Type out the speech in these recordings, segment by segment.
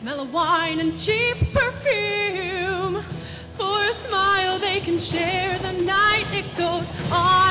smell of wine and cheap perfume. For a smile they can share the night. It goes on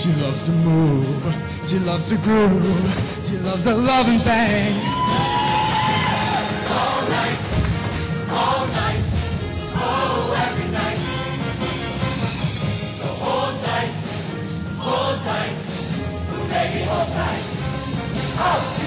She loves to move, she loves to groove, she loves a loving bang. All night, all night, oh every night. So hold tight, hold tight, baby hold tight. Oh.